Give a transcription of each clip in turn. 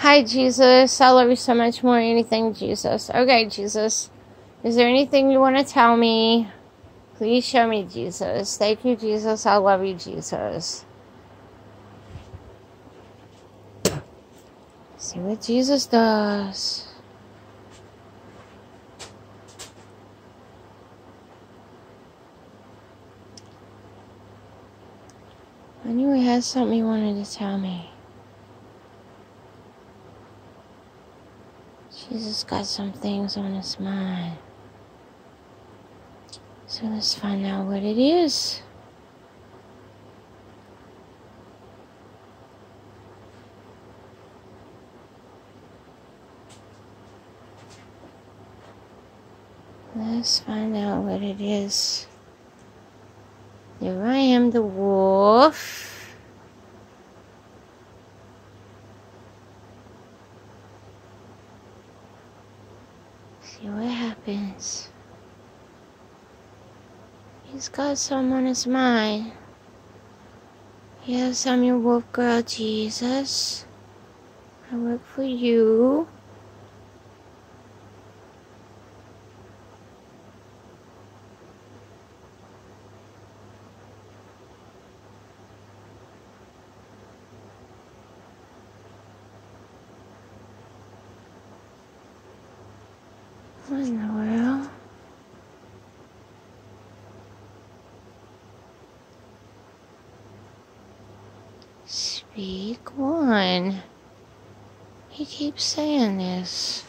Hi, Jesus. I love you so much more than anything, Jesus. Okay, Jesus. Is there anything you want to tell me? Please show me, Jesus. Thank you, Jesus. I love you, Jesus. See what Jesus does. I knew he had something he wanted to tell me. Jesus got some things on his mind. So let's find out what it is. Let's find out what it is. Here I am, the wolf. See what happens. He's got some on his mind. Yes, I'm your wolf girl, Jesus. I work for you. What in the world? Speak one. He keeps saying this.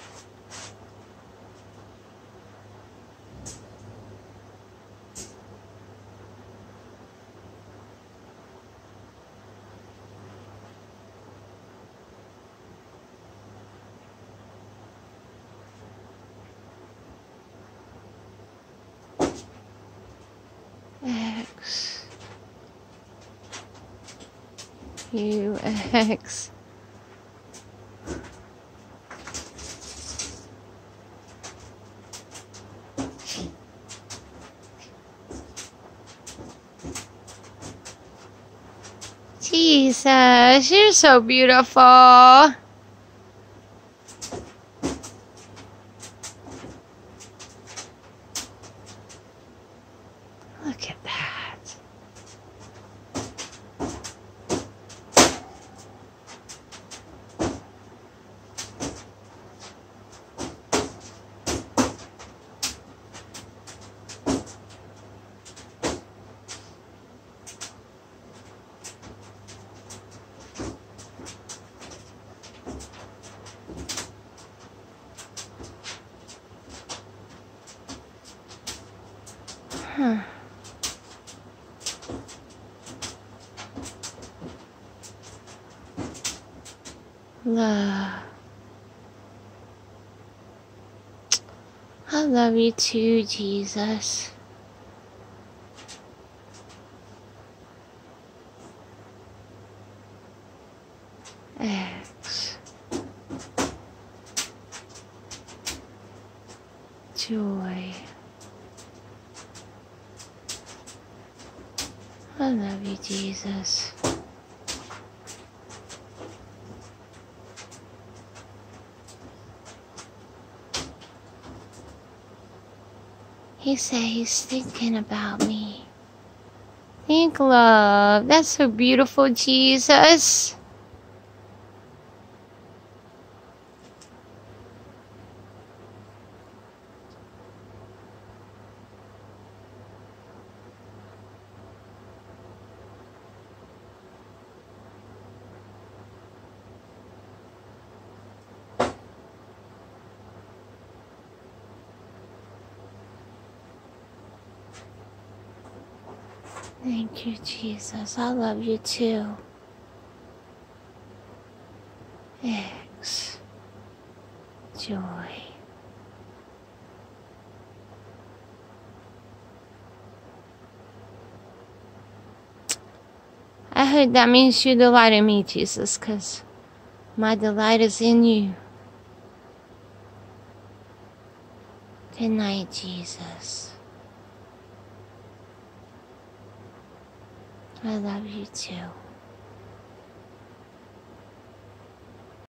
X. U X. Jesus, you're so beautiful. Love. I love you too, Jesus. X. Joy. I love you, Jesus. He said he's thinking about me. Think love. That's so beautiful, Jesus. Thank you, Jesus. I love you too. X. Joy. I heard that means you delight in me, Jesus, because my delight is in you. Good night, Jesus. I love you too.